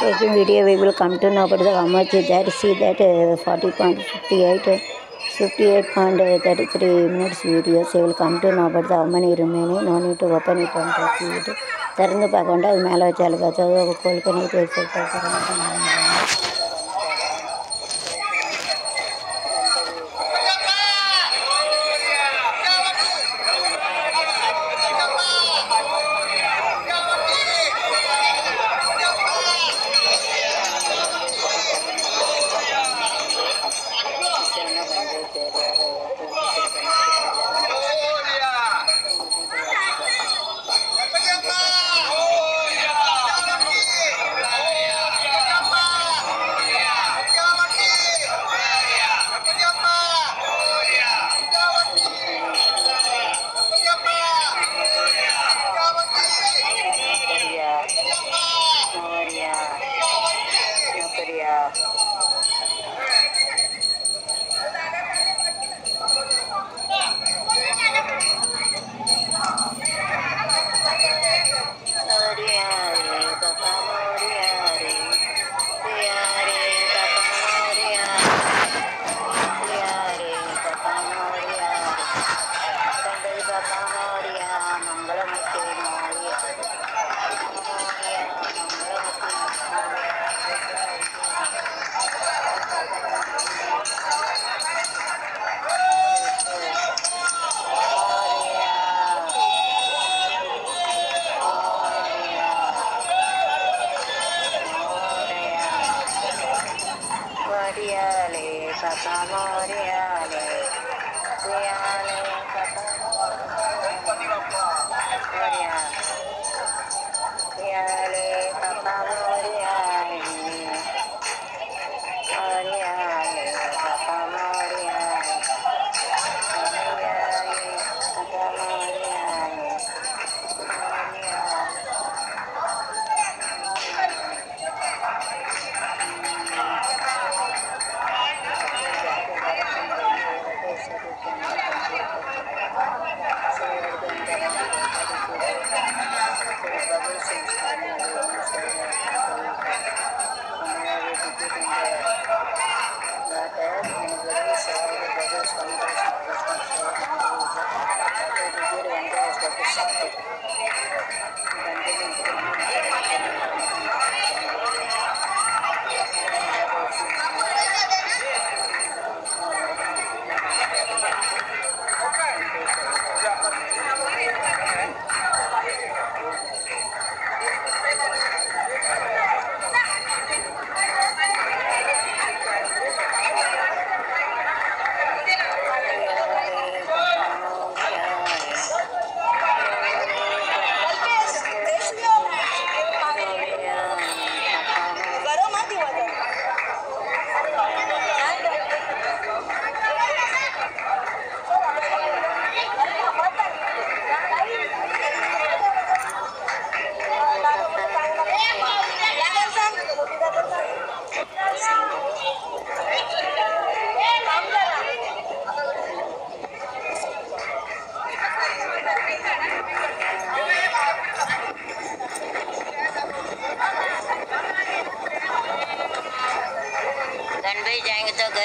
taking video we will come to know about the how much that see that uh, 40.58 58.33 minutes videos you will come to know about the how many remaining no need to open it and to see it திறந்து பார்க்க வேண்டாம் அது மேலே வச்சாலும் பார்த்தா கோல் பண்ணி பேசி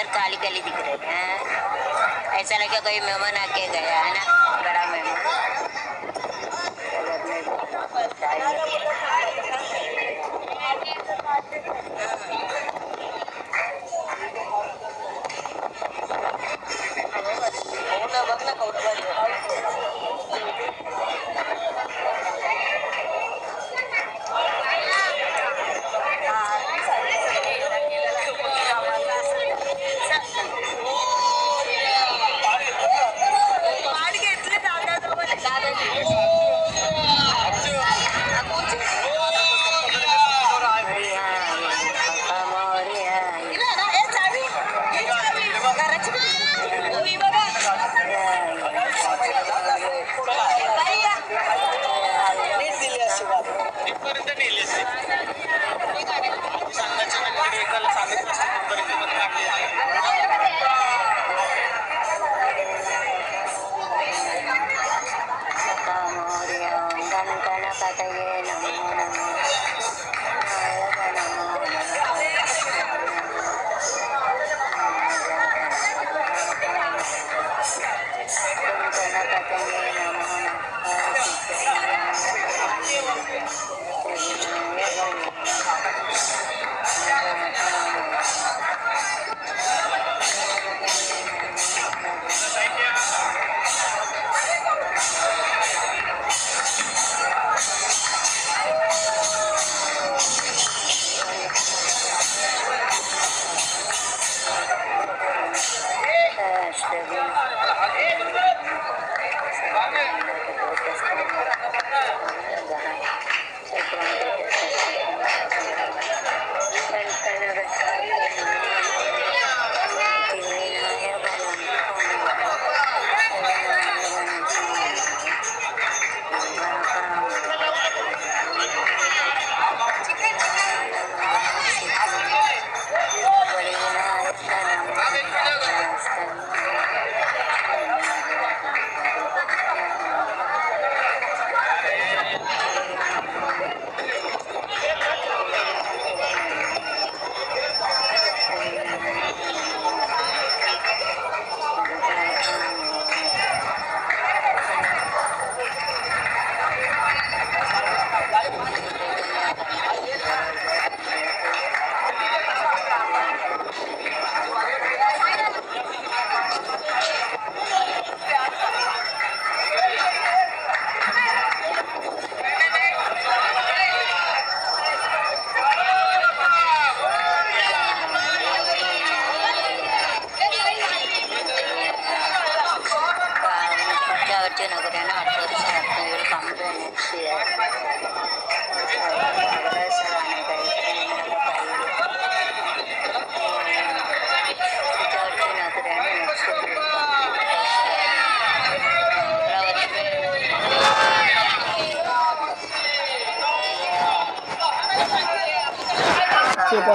तो काली काली दिख रही है। ऐसा लगे कोई मेहमान आके गया, है ना? बड़ा मेहमान।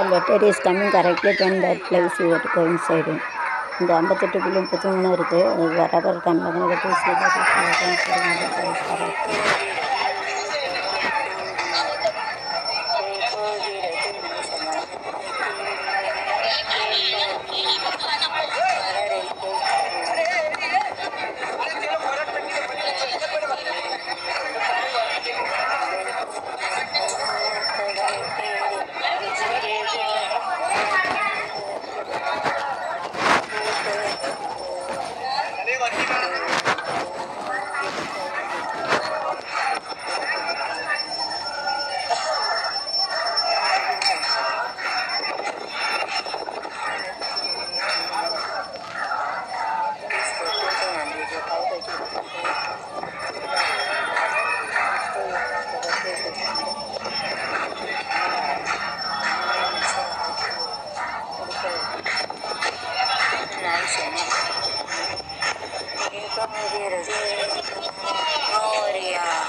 Letter is coming correctly then that place you have to coincide. இந்த ஐம்பத்தெட்டு புள்ளி முப்பத்தி மூணு இருக்குது அது வர வர கண்மகனை Gloria.